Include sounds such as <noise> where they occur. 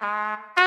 Uh... <laughs>